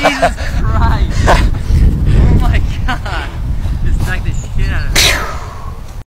Jesus Christ! oh my god! This like the